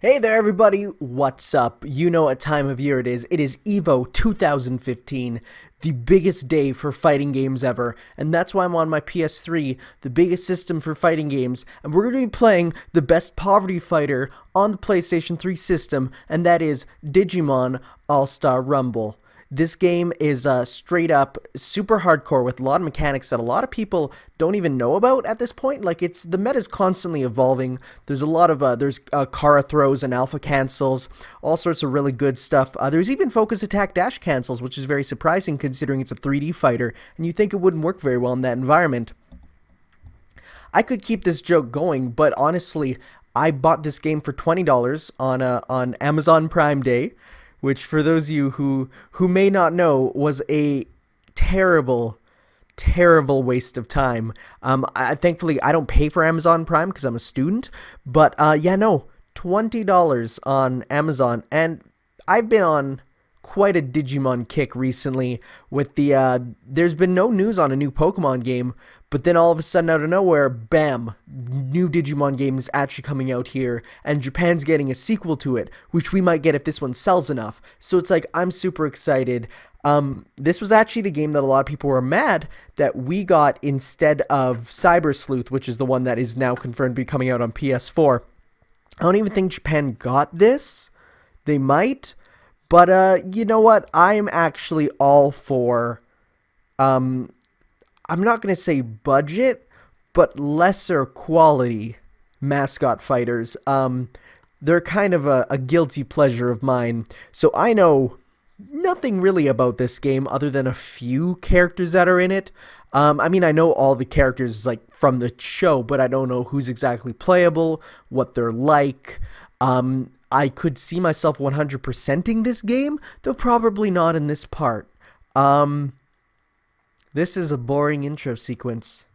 Hey there everybody, what's up? You know what time of year it is. It is EVO 2015, the biggest day for fighting games ever, and that's why I'm on my PS3, the biggest system for fighting games, and we're going to be playing the best poverty fighter on the PlayStation 3 system, and that is Digimon All-Star Rumble. This game is uh, straight up super hardcore with a lot of mechanics that a lot of people don't even know about at this point. Like it's the meta is constantly evolving. There's a lot of uh, there's uh, Kara throws and alpha cancels, all sorts of really good stuff. Uh, there's even focus attack dash cancels, which is very surprising considering it's a 3D fighter, and you think it wouldn't work very well in that environment. I could keep this joke going, but honestly, I bought this game for twenty dollars on uh, on Amazon Prime Day which for those of you who who may not know was a terrible terrible waste of time. Um, I, thankfully I don't pay for Amazon Prime because I'm a student, but uh, yeah, no, twenty dollars on Amazon, and I've been on quite a Digimon kick recently with the uh, there's been no news on a new Pokemon game, but then all of a sudden out of nowhere, bam, new Digimon game is actually coming out here and Japan's getting a sequel to it, which we might get if this one sells enough. So it's like I'm super excited. Um, this was actually the game that a lot of people were mad that we got instead of Cyber Sleuth, which is the one that is now confirmed to be coming out on PS4. I don't even think Japan got this. They might, but uh, you know what? I'm actually all for. Um, I'm not gonna say budget, but lesser quality mascot fighters. Um, they're kind of a, a guilty pleasure of mine. So I know nothing really about this game other than a few characters that are in it. Um, I mean, I know all the characters like from the show, but I don't know who's exactly playable, what they're like. Um, I could see myself 100%ing this game, though probably not in this part. Um, this is a boring intro sequence.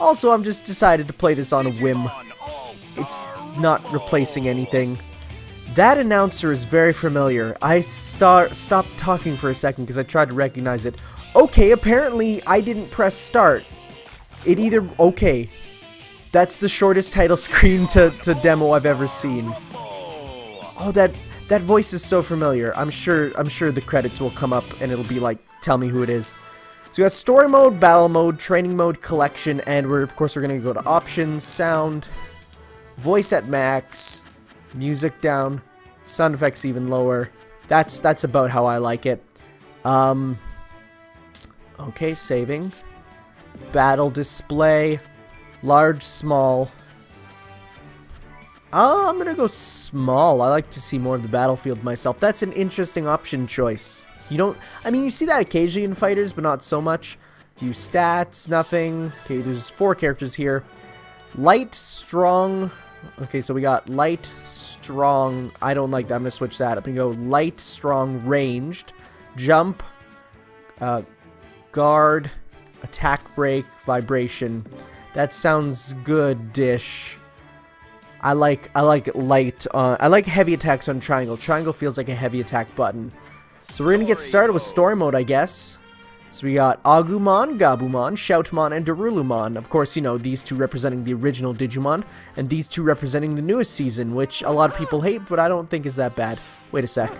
Also, I'm just decided to play this on a whim. It's not replacing anything. That announcer is very familiar. I start stopped talking for a second because I tried to recognize it. Okay, apparently I didn't press start. It either... Okay. That's the shortest title screen to, to demo I've ever seen. Oh, that that voice is so familiar. I'm sure I'm sure the credits will come up and it'll be like, tell me who it is. So we got story mode, battle mode, training mode, collection, and we're of course we're gonna go to options, sound, voice at max, music down, sound effects even lower. That's that's about how I like it. Um, okay, saving. Battle display, large, small, Oh, I'm gonna go small. I like to see more of the battlefield myself. That's an interesting option choice. You don't, I mean, you see that occasionally in fighters, but not so much. Few stats, nothing. Okay, there's four characters here. Light, strong. Okay, so we got light, strong. I don't like that. I'm gonna switch that up and go light, strong, ranged, jump, uh, guard, attack break, vibration. That sounds good-ish. I like I like light. Uh, I like heavy attacks on triangle. Triangle feels like a heavy attack button. So we're gonna get started with story mode, I guess. So we got Agumon, Gabumon, Shoutmon, and Dorulumon. Of course, you know, these two representing the original Digimon, and these two representing the newest season, which a lot of people hate, but I don't think is that bad. Wait a sec.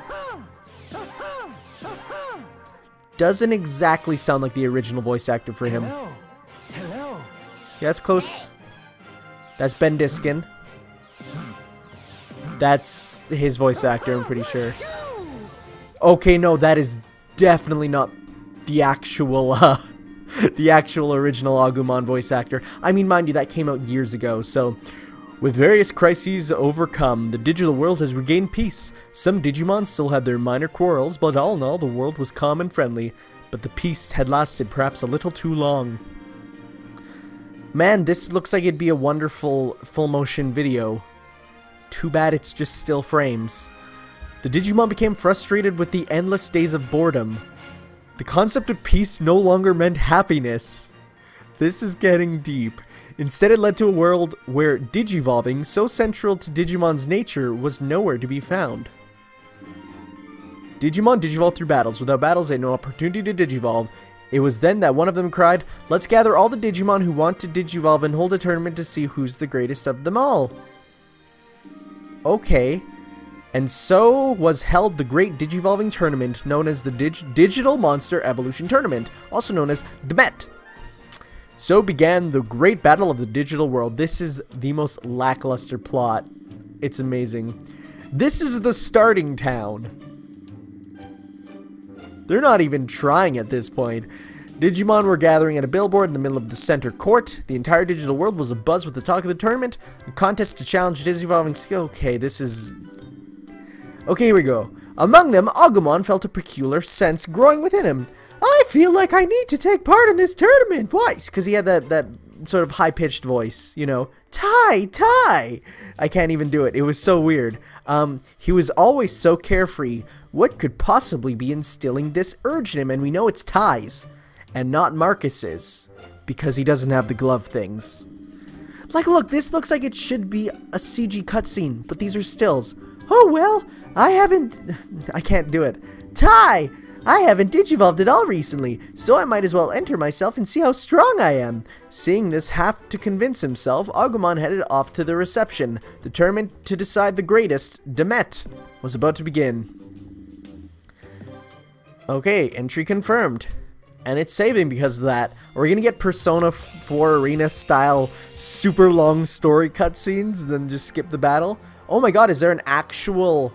Doesn't exactly sound like the original voice actor for him. Hello. Hello. Yeah, that's close. That's Ben Diskin. That's his voice actor, I'm pretty sure. Okay, no, that is definitely not the actual, uh, the actual original Agumon voice actor. I mean, mind you, that came out years ago, so... With various crises overcome, the digital world has regained peace. Some Digimon still had their minor quarrels, but all in all, the world was calm and friendly. But the peace had lasted perhaps a little too long. Man, this looks like it'd be a wonderful full motion video. Too bad it's just still frames. The Digimon became frustrated with the endless days of boredom. The concept of peace no longer meant happiness. This is getting deep. Instead it led to a world where digivolving, so central to Digimon's nature, was nowhere to be found. Digimon digivolved through battles. Without battles, they had no opportunity to digivolve. It was then that one of them cried, Let's gather all the Digimon who want to digivolve and hold a tournament to see who's the greatest of them all. Okay. And so was held the great Digivolving Tournament, known as the Dig Digital Monster Evolution Tournament, also known as DMET. So began the great battle of the digital world. This is the most lackluster plot. It's amazing. This is the starting town. They're not even trying at this point. Digimon were gathering at a billboard in the middle of the center court. The entire digital world was abuzz with the talk of the tournament. A contest to challenge Digivolving skill. Okay, this is... Okay, here we go. Among them, Agumon felt a peculiar sense growing within him. I feel like I need to take part in this tournament. Why? Because he had that, that sort of high-pitched voice, you know. Tai, Tai! I can't even do it. It was so weird. Um, he was always so carefree. What could possibly be instilling this urge in him? And we know it's Tai's, and not Marcus's, because he doesn't have the glove things. Like, look, this looks like it should be a CG cutscene, but these are stills. Oh, well, I haven't... I can't do it. Tai! I haven't digivolved at all recently, so I might as well enter myself and see how strong I am. Seeing this half to convince himself, Agumon headed off to the reception. Determined to decide the greatest, Demet was about to begin. Okay, entry confirmed. And it's saving because of that. Are we gonna get Persona 4 Arena style super long story cutscenes, then just skip the battle? Oh my god, is there an actual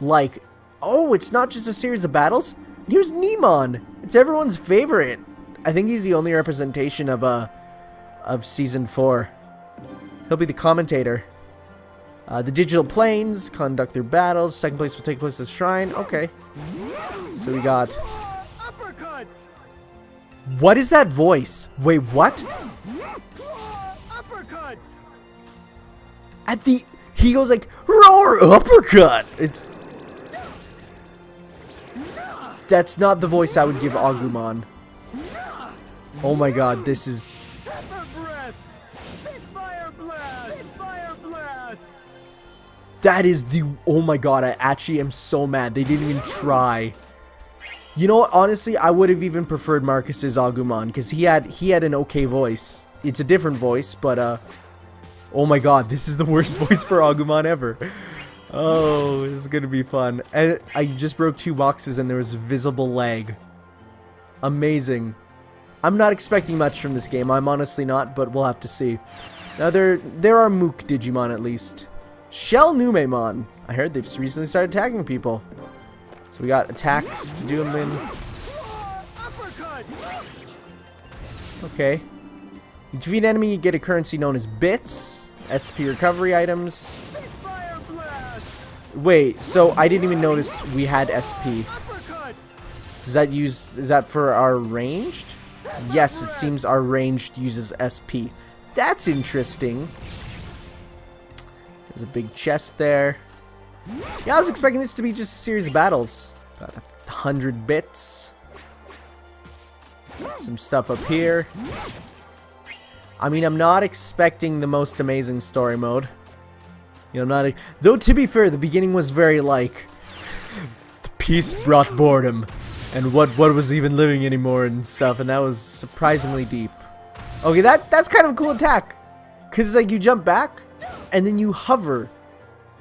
like Oh, it's not just a series of battles? And here's Neemon! It's everyone's favorite. I think he's the only representation of uh of season four. He'll be the commentator. Uh, the digital planes conduct their battles. Second place will take place at Shrine. Okay. So we got... What is that voice? Wait, what? At the... He goes like, roar, uppercut! It's... That's not the voice I would give Agumon. Oh my god, this is... That is the... Oh my god, I actually am so mad. They didn't even try. You know what? Honestly, I would have even preferred Marcus's Agumon because he had he had an okay voice. It's a different voice, but uh, oh my god, this is the worst voice for Agumon ever. Oh, this is gonna be fun. And I just broke two boxes and there was visible lag. Amazing. I'm not expecting much from this game. I'm honestly not, but we'll have to see. Now there there are Mook Digimon at least. Shell Numemon. I heard they've recently started attacking people. So we got attacks to do them in. Okay. You defeat an enemy, you get a currency known as bits, SP recovery items. Wait, so I didn't even notice we had SP. Does that use, is that for our ranged? Yes, it seems our ranged uses SP. That's interesting. There's a big chest there. Yeah, I was expecting this to be just a series of battles. A hundred bits. Some stuff up here. I mean, I'm not expecting the most amazing story mode. You know, not though. To be fair, the beginning was very like the peace brought boredom, and what what was even living anymore and stuff, and that was surprisingly deep. Okay, that that's kind of a cool attack, cause it's like you jump back, and then you hover.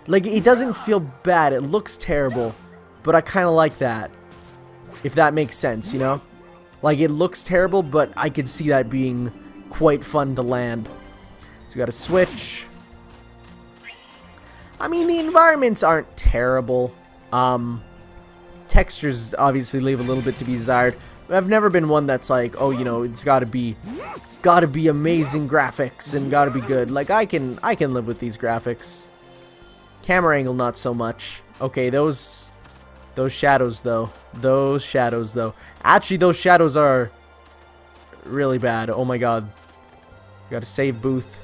Like, it doesn't feel bad. It looks terrible. But I kind of like that. If that makes sense, you know? Like, it looks terrible, but I could see that being quite fun to land. So we got a switch. I mean, the environments aren't terrible. Um, textures obviously leave a little bit to be desired. I've never been one that's like, oh, you know, it's got to be, got to be amazing graphics and got to be good. Like I can, I can live with these graphics. Camera angle, not so much. Okay, those, those shadows though, those shadows though. Actually, those shadows are really bad. Oh my god. Gotta save booth.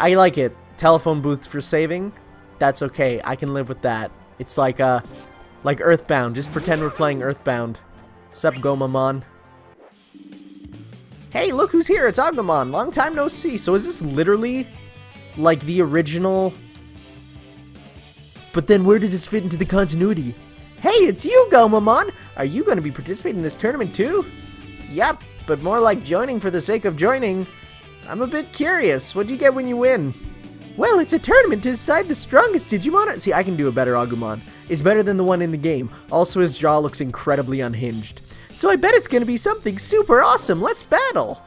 I like it. Telephone booth for saving. That's okay. I can live with that. It's like uh, like Earthbound. Just pretend we're playing Earthbound. Sup, Gomamon? Hey, look who's here! It's Agumon! Long time no see! So is this literally, like, the original... But then where does this fit into the continuity? Hey, it's you, Gomamon! Are you going to be participating in this tournament too? Yep, but more like joining for the sake of joining. I'm a bit curious. What do you get when you win? Well, it's a tournament to decide the strongest Digimon. See, I can do a better Agumon. It's better than the one in the game. Also, his jaw looks incredibly unhinged. So I bet it's gonna be something super awesome. Let's battle.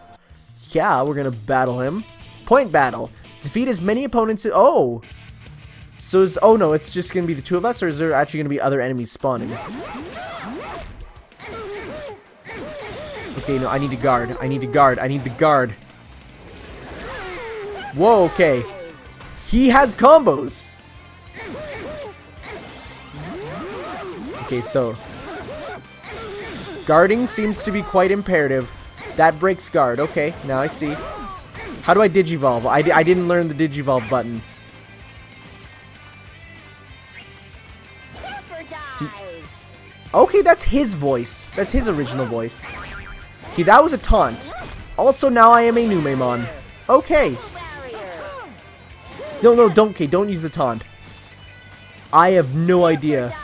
Yeah, we're gonna battle him. Point battle. Defeat as many opponents. As OH! So is, oh no, it's just gonna be the two of us, or is there actually gonna be other enemies spawning? Okay, no, I need to guard. I need to guard. I need the guard. Whoa, okay. He has combos. Okay, so guarding seems to be quite imperative. That breaks guard. Okay, now I see. How do I digivolve? I, I didn't learn the digivolve button. Okay, that's his voice. That's his original voice. Okay, that was a taunt. Also, now I am a new Numemon. Okay. No, no, don't, okay, don't use the taunt. I have no idea.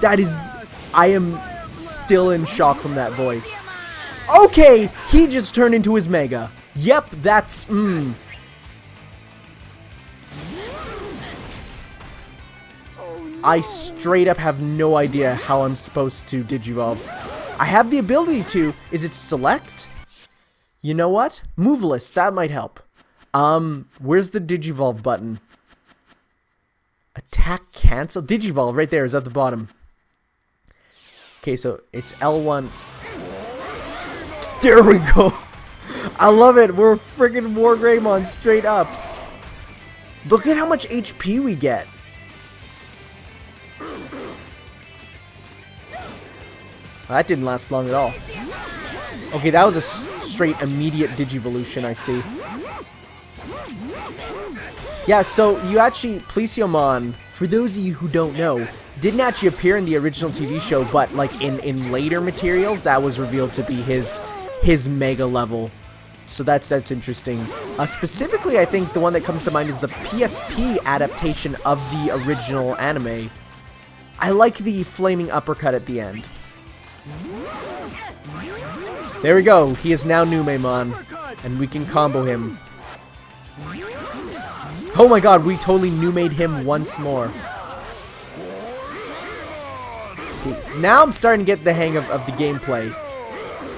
That is... I am still in shock from that voice. Okay, he just turned into his Mega. Yep, that's... Mmm. I straight up have no idea how I'm supposed to Digivolve. I have the ability to. Is it select? You know what? Move list. That might help. Um, where's the Digivolve button? Attack cancel? Digivolve right there is at the bottom. Okay, so it's L1. There we go. I love it. We're freaking Wargreymon straight up. Look at how much HP we get. That didn't last long at all. Okay, that was a straight immediate Digivolution, I see. Yeah, so you actually, Plesiomon, for those of you who don't know, didn't actually appear in the original TV show, but like in, in later materials, that was revealed to be his his mega level. So that's that's interesting. Uh, specifically, I think the one that comes to mind is the PSP adaptation of the original anime. I like the flaming uppercut at the end. There we go. He is now Numemon. And we can combo him. Oh my god, we totally Numade him once more. Okay, now I'm starting to get the hang of, of the gameplay.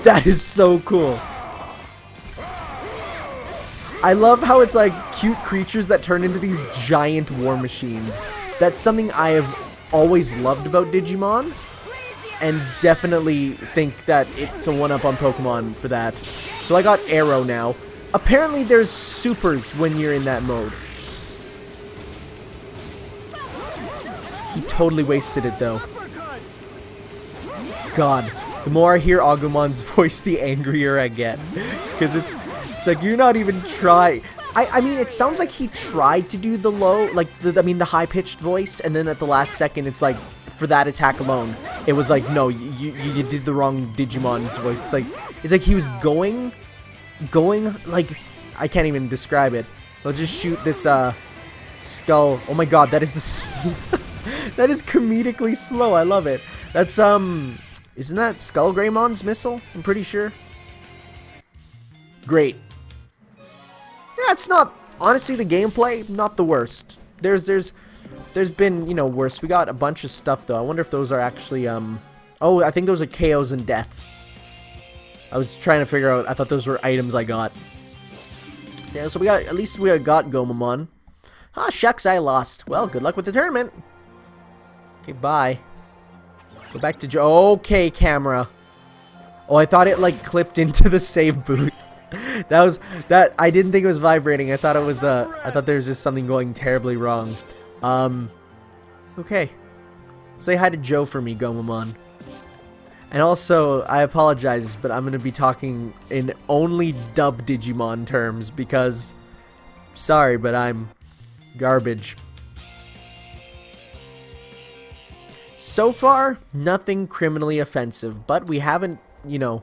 That is so cool. I love how it's like cute creatures that turn into these giant war machines. That's something I have always loved about Digimon and definitely think that it's a one-up on Pokemon for that. So I got Arrow now. Apparently there's supers when you're in that mode. He totally wasted it though. God, the more I hear Agumon's voice, the angrier I get. Because it's, it's like, you're not even trying. I, I mean, it sounds like he tried to do the low, like, the, I mean, the high-pitched voice, and then at the last second, it's like, for that attack alone, it was like, no, you, you, you did the wrong Digimon's voice. It's like, it's like he was going, going, like, I can't even describe it. Let's just shoot this, uh, skull. Oh my god, that is the, that is comedically slow. I love it. That's, um, isn't that Skull Greymon's missile? I'm pretty sure. Great. It's not, honestly, the gameplay, not the worst. There's, there's, there's been, you know, worse. We got a bunch of stuff, though. I wonder if those are actually, um... Oh, I think those are KOs and deaths. I was trying to figure out... I thought those were items I got. Yeah, so we got... At least we got Gomamon. Ah, shucks, I lost. Well, good luck with the tournament. Okay, bye. Go back to Joe. Okay, camera. Oh, I thought it, like, clipped into the save boot. that was... That... I didn't think it was vibrating. I thought it was, uh... I thought there was just something going terribly wrong. Um, okay. Say hi to Joe for me, Gomamon. And also, I apologize, but I'm going to be talking in only dub Digimon terms because, sorry, but I'm garbage. So far, nothing criminally offensive, but we haven't, you know,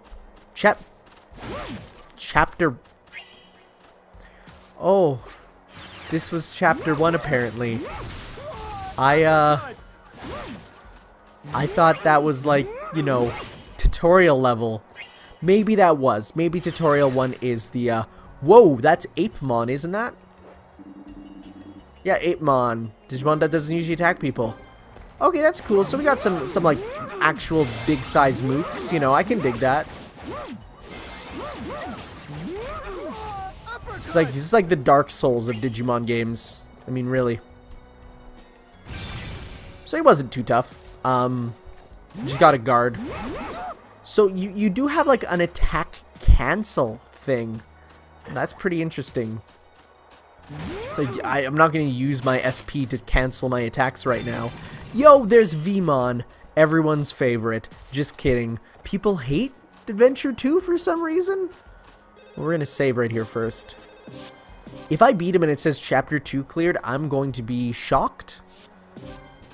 chap chapter... Oh, this was chapter one, apparently. I, uh... I thought that was, like, you know, tutorial level. Maybe that was. Maybe tutorial one is the, uh... Whoa, that's Apemon, isn't that? Yeah, Apemon. Digimon that doesn't usually attack people. Okay, that's cool. So we got some, some like, actual big-size mooks. You know, I can dig that. It's like, this is like the Dark Souls of Digimon games. I mean, really. So he wasn't too tough. Um, just got a guard. So you, you do have like an attack cancel thing. That's pretty interesting. It's like, I, I'm not going to use my SP to cancel my attacks right now. Yo, there's Veemon, everyone's favorite. Just kidding. People hate Adventure 2 for some reason? We're going to save right here first. If I beat him and it says Chapter 2 cleared, I'm going to be shocked.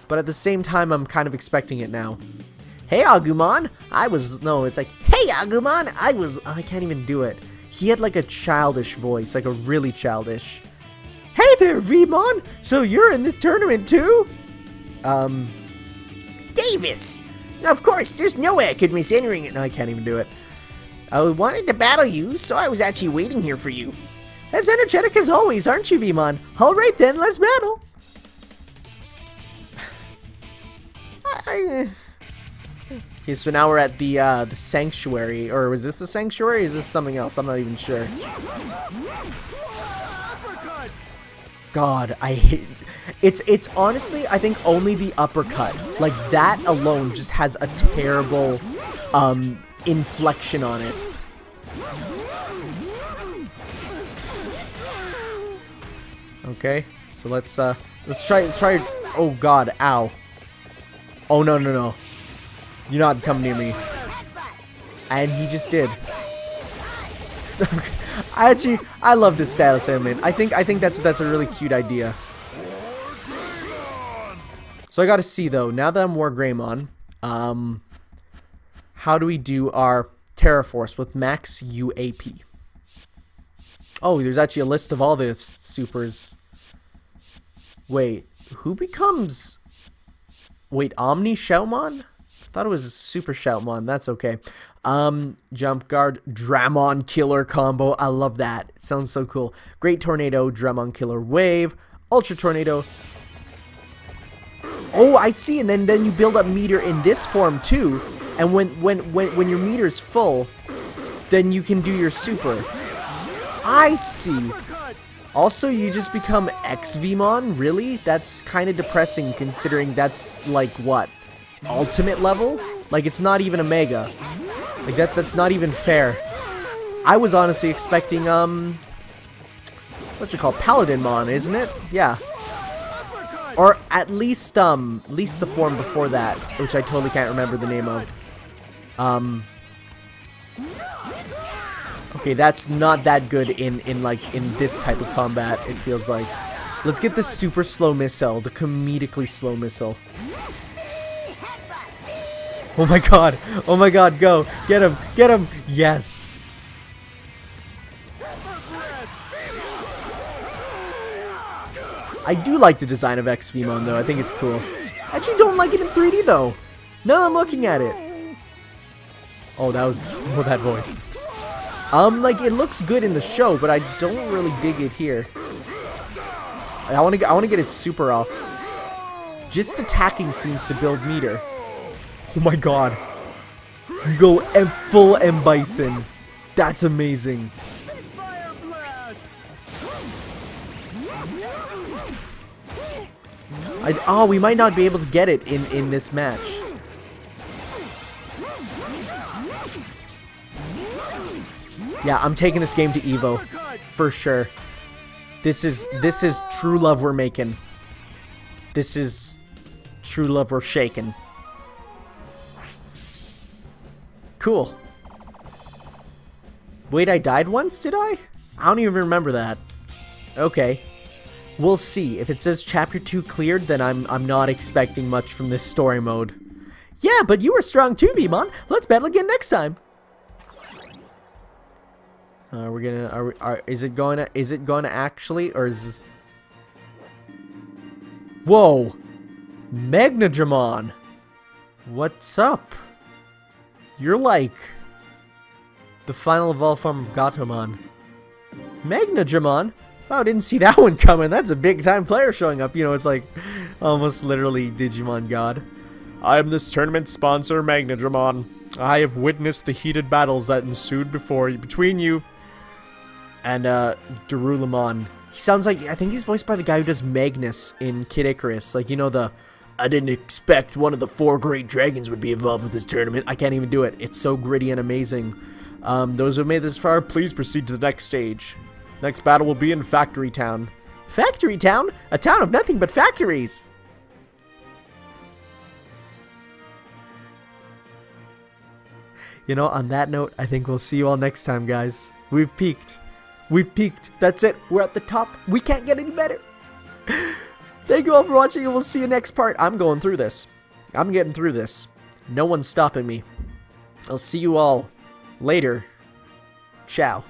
But at the same time, I'm kind of expecting it now. Hey, Agumon! I was... No, it's like, Hey, Agumon! I was... I can't even do it. He had like a childish voice, like a really childish. Hey there, Veemon! So you're in this tournament too? Um... Davis! Of course, there's no way I could miss entering it. No, I can't even do it. I wanted to battle you, so I was actually waiting here for you. As energetic as always, aren't you, Veemon? Alright then, let's battle! I... Okay, so now we're at the uh, the sanctuary, or was this the sanctuary? is this something else? I'm not even sure. God, I hate. It's it's honestly, I think only the uppercut, like that alone, just has a terrible um, inflection on it. Okay, so let's uh, let's try let's try. Oh God, ow! Oh no no no! You're not come near me. And he just did. I actually, I love this status ailment. I think, I think that's that's a really cute idea. So I got to see though. Now that I'm War Greymon, um, how do we do our Terra Force with max UAP? Oh, there's actually a list of all the supers. Wait, who becomes? Wait, Omni Shoutmon? Thought it was Super Shoutmon. That's okay. Um, Jump Guard, Dramon Killer combo. I love that. It sounds so cool. Great Tornado, Dramon Killer Wave, Ultra Tornado. Oh, I see. And then, then you build up meter in this form too. And when, when, when, when your meter's full, then you can do your super. I see. Also, you just become X-Veemon? Really? That's kind of depressing considering that's, like, what? ultimate level. Like it's not even a mega. Like that's that's not even fair. I was honestly expecting um what's it called? Paladinmon, isn't it? Yeah. Or at least um at least the form before that, which I totally can't remember the name of. Um Okay, that's not that good in in like in this type of combat, it feels like. Let's get the super slow missile, the comedically slow missile. Oh my god. Oh my god, go. Get him. Get him. Yes. I do like the design of X-Veemon though. I think it's cool. I actually don't like it in 3D though. Now I'm looking at it. Oh, that was oh, that voice. Um, like it looks good in the show, but I don't really dig it here. I want to I want to get his super off. Just attacking seems to build meter. Oh my god. You go M full M Bison. That's amazing. I, oh, we might not be able to get it in, in this match. Yeah, I'm taking this game to Evo. For sure. This is this is true love we're making. This is true love we're shaking. Cool. Wait, I died once, did I? I don't even remember that. Okay. We'll see. If it says chapter 2 cleared, then I'm I'm not expecting much from this story mode. Yeah, but you were strong too, Veemon. Let's battle again next time. Uh, we're gonna. Are, we, are is it going to? Is it going to actually, or is? Whoa, Magnadramon. What's up? You're like the final evolved form of Gatomon. Magnadramon? Wow, didn't see that one coming. That's a big time player showing up. You know, it's like almost literally Digimon God. I am this tournament sponsor, Magnadramon. I have witnessed the heated battles that ensued before between you and uh Dorulumon. He sounds like I think he's voiced by the guy who does Magnus in Kid Icarus. Like you know the I didn't expect one of the four great dragons would be involved with this tournament. I can't even do it. It's so gritty and amazing. Um, those who have made this far, please proceed to the next stage. Next battle will be in Factory Town. Factory Town? A town of nothing but factories! You know, on that note, I think we'll see you all next time, guys. We've peaked. We've peaked. That's it. We're at the top. We can't get any better. Thank you all for watching, and we'll see you next part. I'm going through this. I'm getting through this. No one's stopping me. I'll see you all later. Ciao.